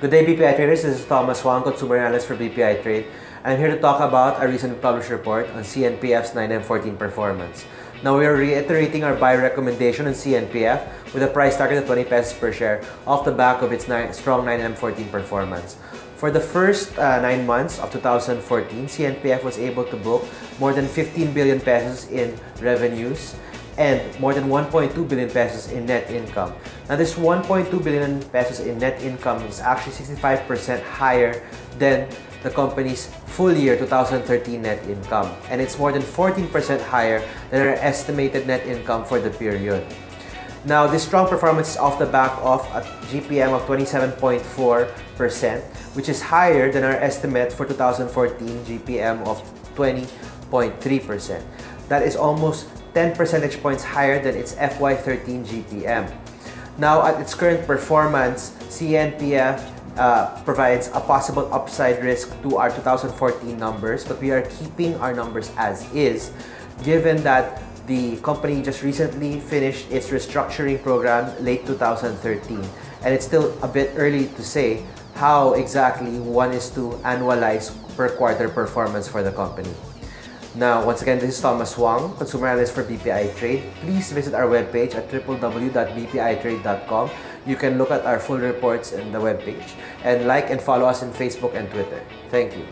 Good day, BPI traders. This is Thomas Huang, consumer analyst for BPI Trade. I'm here to talk about a recent published report on CNPF's 9M14 performance. Now, we are reiterating our buy recommendation on CNPF with a price target of 20 pesos per share off the back of its strong 9M14 performance. For the first uh, nine months of 2014, CNPF was able to book more than 15 billion pesos in revenues and more than 1.2 billion pesos in net income. Now, this 1.2 billion pesos in net income is actually 65% higher than the company's full year 2013 net income, and it's more than 14% higher than our estimated net income for the period. Now, this strong performance is off the back of a GPM of 27.4%, which is higher than our estimate for 2014 GPM of 20.3%. That is almost 10 percentage points higher than its FY13 GPM. Now, at its current performance, CNPF uh, provides a possible upside risk to our 2014 numbers, but we are keeping our numbers as is, given that the company just recently finished its restructuring program late 2013, and it's still a bit early to say how exactly one is to annualize per quarter performance for the company. Now, once again, this is Thomas Huang, consumer analyst for BPI Trade. Please visit our webpage at www.bpitrade.com. You can look at our full reports in the webpage and like and follow us on Facebook and Twitter. Thank you.